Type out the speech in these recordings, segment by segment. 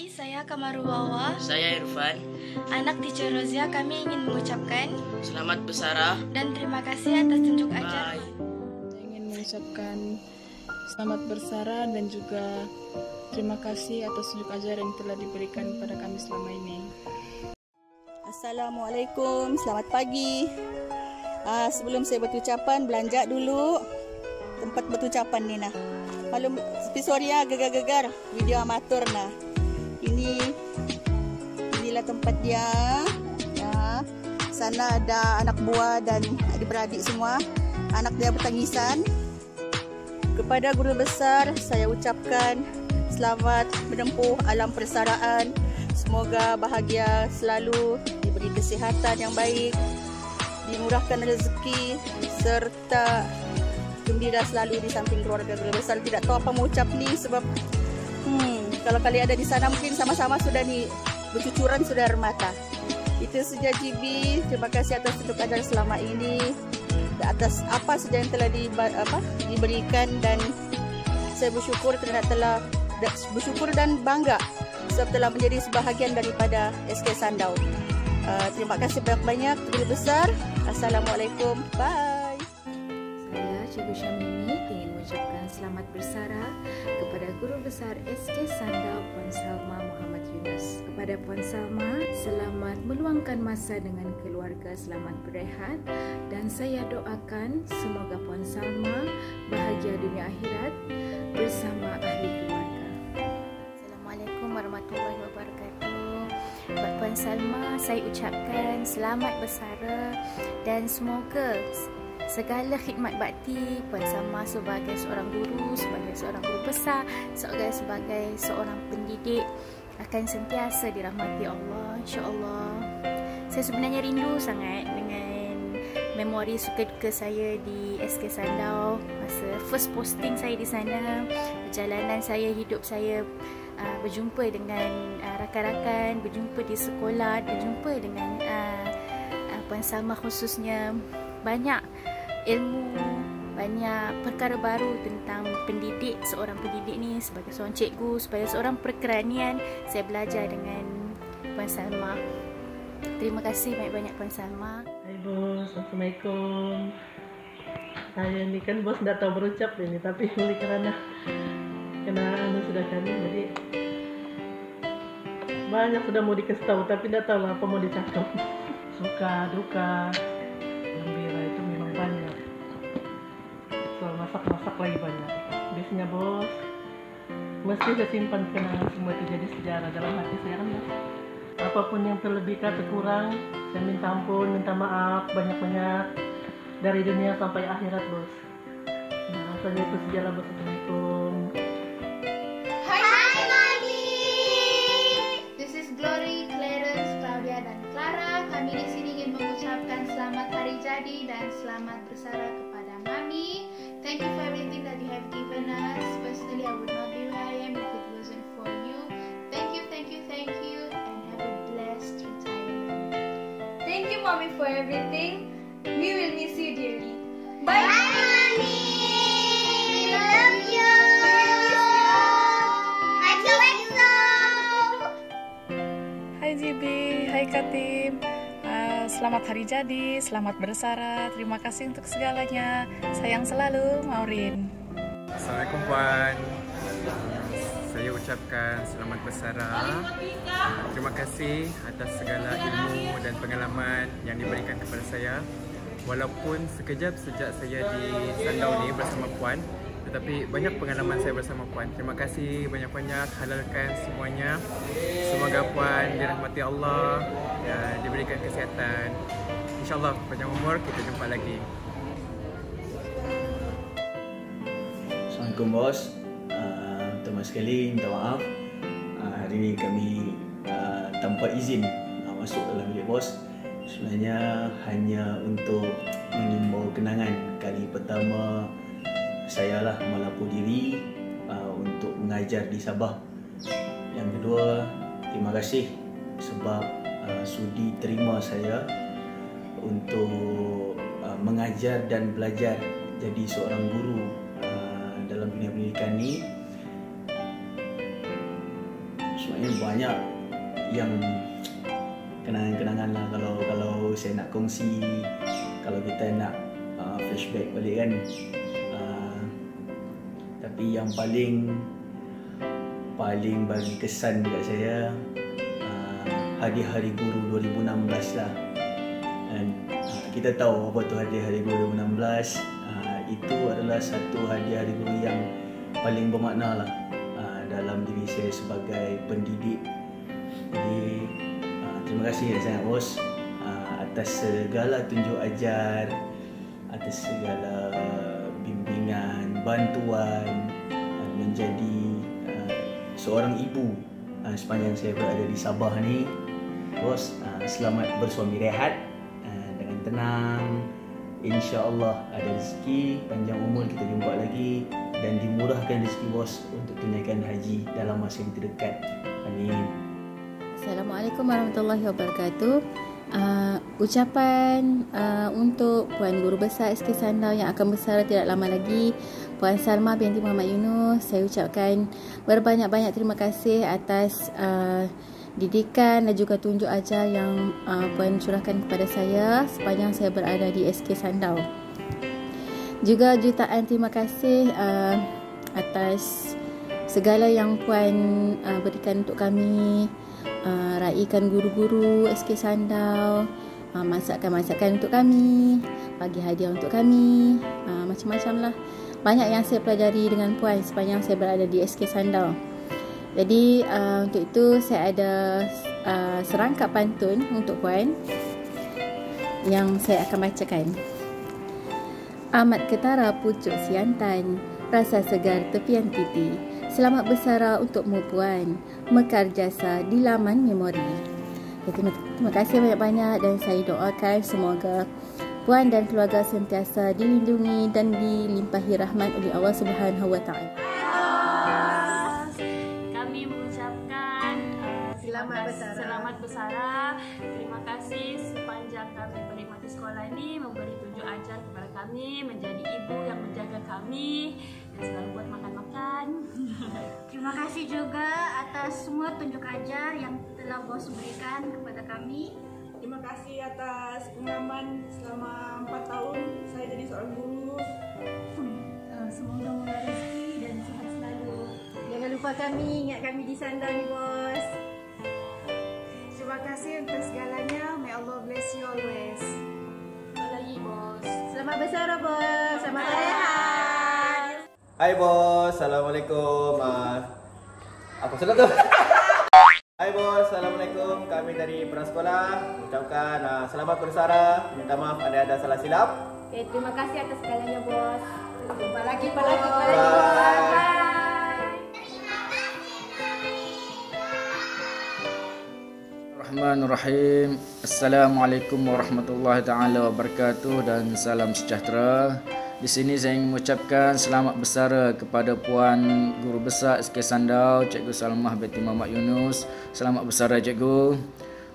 Hai, saya Kamaru Wawa. Saya Irfan. Anak teacher Rozia, kami ingin mengucapkan Selamat bersara. dan terima kasih atas tunjuk ajar. Saya ingin mengucapkan selamat bersara dan juga terima kasih atas tunjuk ajar yang telah diberikan kepada kami selama ini. Assalamualaikum. Selamat pagi. Ah, sebelum saya berucapan, belanja dulu tempat berucapan ni nah. Malum episodia gegar-gegar video amatur nah. Ini inilah tempat dia. Ya. Sana ada anak buah dan adik-beradik semua. Anak dia bertangisan. Kepada guru besar, saya ucapkan selamat menempuh alam persaraan. Semoga bahagia selalu, diberi kesihatan yang baik, dimurahkan rezeki serta gembira selalu di samping keluarga guru besar. Tidak tahu apa mau ucap ni sebab kalau kalian ada di sana mungkin sama-sama sudah ni bercucuran sudah air mata. Itu saja GB. Terima kasih atas untuk ajar selama ini atas apa saja yang telah di, apa, diberikan dan saya bersyukur kerana telah bersyukur dan bangga sebab telah menjadi sebahagian daripada SK Sandau. Uh, terima kasih banyak-banyak guru besar. Assalamualaikum. Bye. Saya Cikgu Syamini ingin mengucapkan selamat bersara kepada Guru Besar SK Sandau Puan Salma Muhammad Yunus. Kepada Puan Salma, selamat meluangkan masa dengan keluarga, selamat berehat dan saya doakan semoga Puan Salma bahagia dunia akhirat bersama ahli keluarga. Assalamualaikum warahmatullahi wabarakatuh. Buat Puan Salma, saya ucapkan selamat bersara dan semoga segala khidmat bakti Salma sebagai seorang guru, sebagai seorang guru besar, sebagai sebagai seorang pendidik akan sentiasa dirahmati Allah. insya-Allah. Saya sebenarnya rindu sangat dengan memori suka duka saya di SK Sandau. Masa first posting saya di sana, perjalanan saya, hidup saya uh, berjumpa dengan uh, rakan-rakan, berjumpa di sekolah, berjumpa dengan uh, Puan Salma khususnya. Banyak ilmu banyak perkara baru tentang pendidik seorang pendidik ni sebagai seorang cikgu sebagai seorang perkeranian. Saya belajar dengan Puan Salma. Terima kasih banyak-banyak Puan Salma. Hai bos, Assalamualaikum. Saya ni kan bos dah tahu berucap ini Tapi oleh kerana Kena anu sudah kan Jadi Banyak sudah mau dikasih tahu Tapi dah tahu lah apa mau dicakap. Suka, duka lagi banyak. Biasanya bos Mesti saya simpan kenangan semua itu jadi sejarah. Dalam hati saya kan apa pun yang terlebih kata kurang saya minta ampun minta maaf banyak-banyak dari dunia sampai akhirat bos. Nah, rasanya itu sejarah bos assalamualaikum. Hai Mami! This is Glory, Clarence, Claudia dan Clara. Kami di sini ingin mengucapkan selamat hari jadi dan selamat bersara kepada Mami Thank you for everything that you have given us Personally I would not be where I am if it wasn't for you Thank you, thank you, thank you and have a blessed retirement. Thank you, Mommy, for everything. We will miss you dearly. Bye, Bye Mommy. We love you. Hai GB, hai Katim. Selamat hari jadi, selamat bersara. Terima kasih untuk segalanya. Sayang selalu, Maurin. Assalamualaikum Puan. Saya ucapkan selamat bersara. Terima kasih atas segala ilmu dan pengalaman yang diberikan kepada saya. Walaupun sekejap sejak saya di Sandau ni bersama Puan, tetapi banyak pengalaman saya bersama Puan. Terima kasih banyak-banyak halalkan semuanya. Semoga Puan dirahmati Allah dan diberikan kesihatan. InsyaAllah panjang umur kita jumpa lagi. Assalamualaikum bos. Uh, pertama sekali minta maaf. Uh, hari ini kami uh, tanpa izin uh, masuk dalam bilik bos. Sebenarnya hanya untuk mengimbau kenangan kali pertama saya lah melapu diri uh, untuk mengajar di Sabah. Yang kedua, terima kasih sebab uh, sudi terima saya untuk uh, mengajar dan belajar jadi seorang guru uh, dalam dunia pendidikan ni sebenarnya banyak yang kenangan-kenangan lah kalau kalau saya nak kongsi kalau kita nak uh, flashback balik kan tapi yang paling paling bagi kesan dekat saya uh, hari-hari guru 2016 lah. Dan uh, kita tahu apa tu hari-hari guru 2016 uh, itu adalah satu hari-hari guru yang paling bermakna lah dalam diri saya sebagai pendidik. Jadi terima kasih sangat bos atas segala tunjuk ajar atas segala bimbingan bantuan menjadi uh, seorang ibu uh, sepanjang saya berada di Sabah ni bos uh, selamat bersuami rehat uh, dengan tenang InsyaAllah ada rezeki panjang umur kita jumpa lagi dan dimurahkan rezeki bos untuk tunaikan haji dalam masa yang terdekat. Amin. Assalamualaikum warahmatullahi wabarakatuh. Uh, ucapan uh, untuk Puan Guru Besar SK Sandau yang akan besar tidak lama lagi Puan Salma binti Muhammad Yunus saya ucapkan berbanyak-banyak terima kasih atas uh, didikan dan juga tunjuk ajar yang uh, Puan curahkan kepada saya sepanjang saya berada di SK Sandau. Juga jutaan terima kasih uh, atas segala yang Puan uh, berikan untuk kami, uh, raikan guru-guru SK Sandau, uh, masakan-masakan untuk kami, bagi hadiah untuk kami, uh, macam-macam lah. Banyak yang saya pelajari dengan Puan sepanjang saya berada di SK Sandau. Jadi uh, untuk itu saya ada uh, serangkap pantun untuk puan yang saya akan bacakan. Amat ketara pucuk siantan, rasa segar tepian titi. Selamat bersara untukmu puan, mekar jasa di laman memori. Terima, terima kasih banyak-banyak dan saya doakan semoga puan dan keluarga sentiasa dilindungi dan dilimpahi rahmat oleh Allah Subhanahu Wa Taala. selamat bersara. Selamat bersara. Terima kasih sepanjang kami menikmati sekolah ini memberi tunjuk ajar kepada kami, menjadi ibu yang menjaga kami dan selalu buat makan-makan. Terima kasih juga atas semua tunjuk ajar yang telah bos berikan kepada kami. Terima kasih atas pengalaman selama 4 tahun saya jadi seorang guru. Uh, semoga murah rezeki dan sihat selalu. Jangan lupa kami, ingat kami di sandal ni bos. Terima kasih untuk segalanya. May Allah bless you always. Lagi bos. Selamat bersara bos. Selamat rehat. Hai bos. Assalamualaikum. Uh, apa salah tu? Dari prasekolah ucapkan uh, selamat bersara. Minta maaf ada ada salah silap. Okay, terima kasih atas segalanya bos. Jumpa lagi, jumpa lagi, jumpa lagi. Bye. Bye. Bismillahirrahmanirrahim. Assalamualaikum warahmatullahi taala wabarakatuh dan salam sejahtera. Di sini saya ingin mengucapkan selamat bersara kepada Puan Guru Besar SK Sandau, Cikgu Salmah binti Muhammad Yunus. Selamat bersara Cikgu.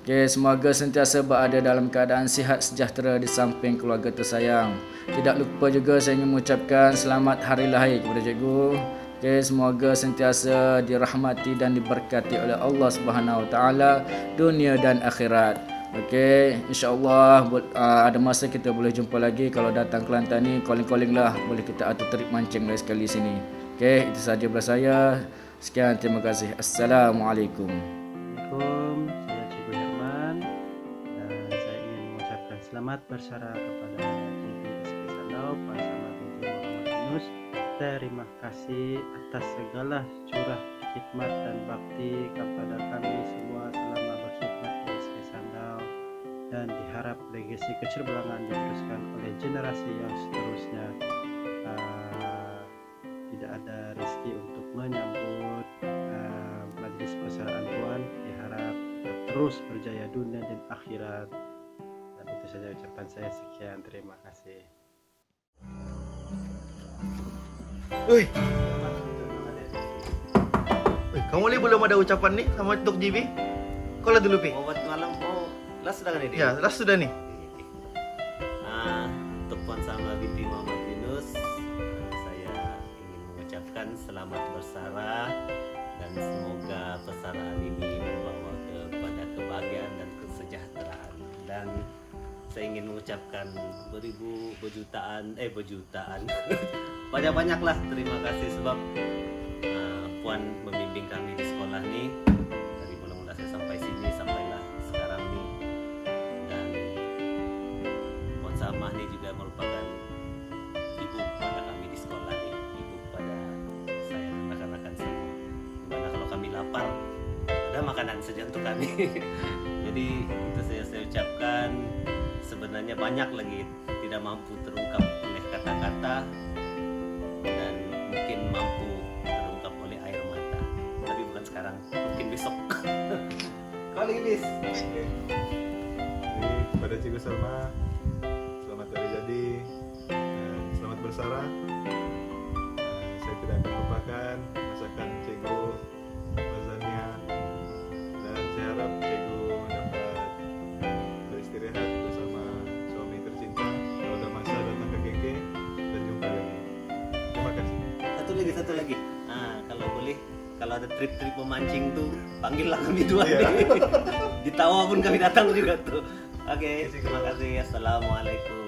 Okay, semoga sentiasa berada dalam keadaan sihat sejahtera di samping keluarga tersayang. Tidak lupa juga saya ingin mengucapkan selamat hari lahir kepada Cikgu. Okay, semoga sentiasa dirahmati dan diberkati oleh Allah Subhanahu Wa Taala dunia dan akhirat. Okey, insya-Allah uh, ada masa kita boleh jumpa lagi kalau datang Kelantan ni calling-calling lah boleh kita atur trip mancing lagi sekali sini. Okey, itu saja dari saya. Sekian terima kasih. Assalamualaikum. Assalamualaikum. Selamat bersara kepada SK Sandau, Pak Sama binti Muhammad Yunus terima kasih atas segala curah khidmat dan bakti kepada kami semua selama berkhidmat di SK Sandau. Dan diharap legasi kecerbelangan diteruskan oleh generasi yang seterusnya. Uh, tidak ada rezeki untuk menyambut uh, majlis persaraan Puan diharap terus berjaya dunia dan akhirat saja ucapan saya sekian terima kasih Oi. Oi, kamu boleh belum ada ucapan ni sama Tok JB? Kau lah dulu, Pi. Oh, waktu malam. Oh, last sudah kan ini? Ya, last sudah ni. Ah, Tok Puan sama binti Muhammad Yunus. mengucapkan selamat bersara dan semoga persaraan ini membawa kepada kebahagiaan dan kesejahteraan dan saya ingin mengucapkan beribu berjutaan eh berjutaan. Banyak banyaklah. Terima kasih sebab uh, puan membimbing kami di sekolah ni dari mula-mula saya sampai sini sampailah sekarang ni dan puan Samah ni juga merupakan ibu pada kami di sekolah ni ibu pada saya dan rakan-rakan semua. Di mana kalau kami lapar? Ada makanan saja untuk kami. Jadi itu saya saya ucapkan sebenarnya banyak lagi tidak mampu terungkap oleh kata-kata dan mungkin mampu terungkap oleh air mata. Tapi bukan sekarang mungkin besok. Bis Jadi kepada Cikgu Salma Selamat hari jadi Selamat bersara Eh, Saya tidak akan lupakan Masakan lagi satu lagi. Ah kalau boleh kalau ada trip-trip memancing tuh panggillah kami dua Iya. nih di tawa pun kami datang juga tuh oke terima kasih. Assalamualaikum